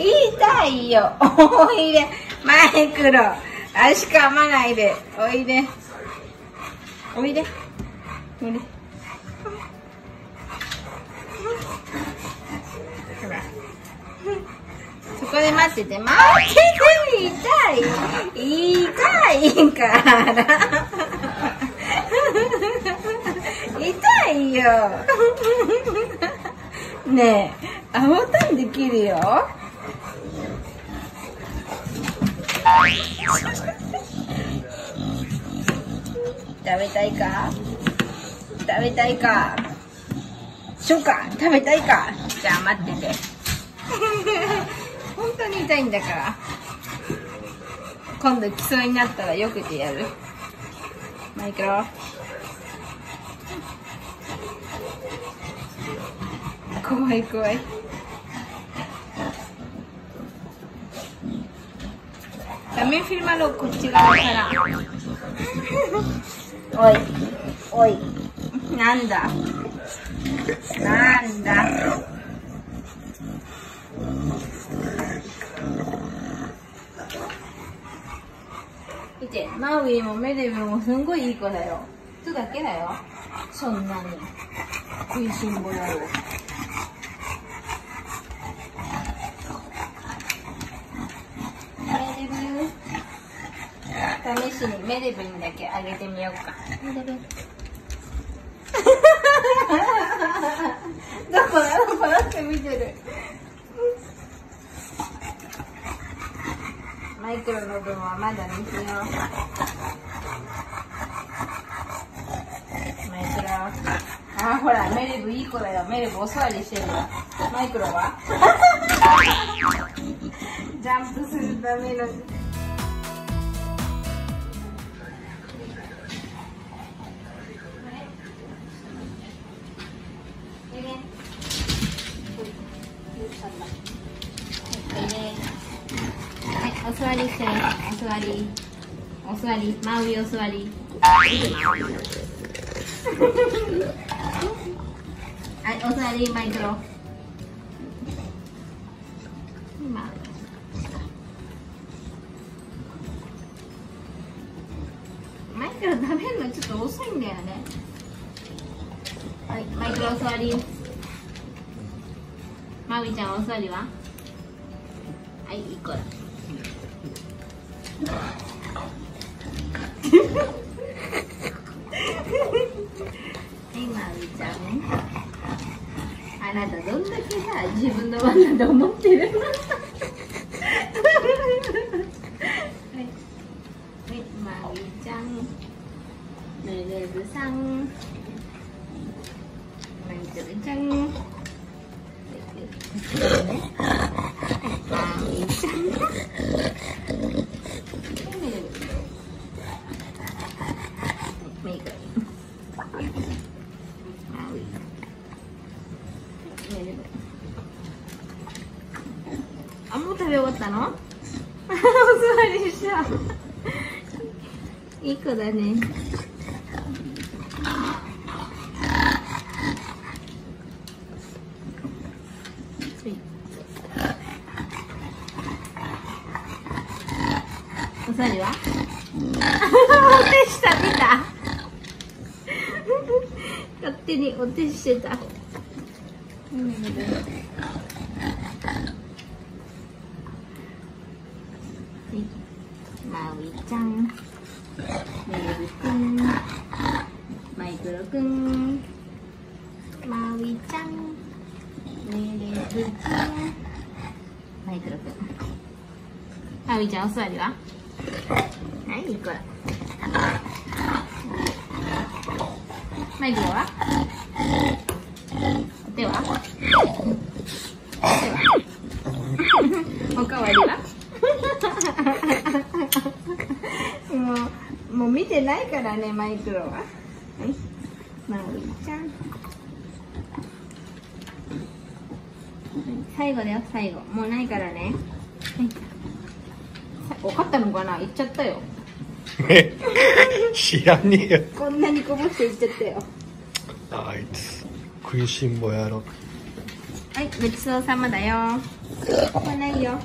痛いよ。おいで。マイクロ。足噛まないで。おいで。おいで。おいで。ほら。そこで待ってて。待ってて痛い痛い。から痛 いよ。ねえ。あボタンできるよ。食べたいか？食べたいか？そうか食べたいか？じゃあ待ってて。本当に痛いんだから。今度来そうになったらよくてやる。マイクロ。怖い怖い。ダメフィルマロこっち側から。おい。おい。なんだ。なんだ。見て。マウイもメデビもすんごいいい子だよ。つだけだよ。そんなに。食いしん坊野郎メデブ試しにメデブにだけあげてみようか。メデブどこだ？どこだって見てる。マイクロの分はまだにしよ。うマイクロ。あほらメレブいい子だよ。メレブお座りしてるよマイクロは？ジャンプするためのはい、お座りして、お座り。お座り、真上お座り。はい、お座り、マイクロ。今。マイクロ食べるのちょっと遅いんだよね。はい、マイクロお座り。マミちゃんお座りははい、いい子だ。はい、まみちゃん。あなたどんだけさ、自分の番だと思ってるのはい、はい、まみあ、もう食べ終わったの？お座りした。いい子だね。お座りはお手下見た？勝手にお手してた。うん。はい、マウイちゃん、メルくん、マイクロくん、マウイちゃん、メレブちゃん、マイクロくん。マウイちゃんお座りは？はい、いい子だ。マイクロはお手はお手はおかわりはもう、もう見てないからね、マイクロは。はい。まういちゃん。最後だよ、最後。もうないからね。はい。さ分かったのかな？言っちゃったよ。知らねえよ。こんなにこぼして言っちゃったよ。あいつ食いしん坊やろ。あはいごちそうさまだよ。これないよ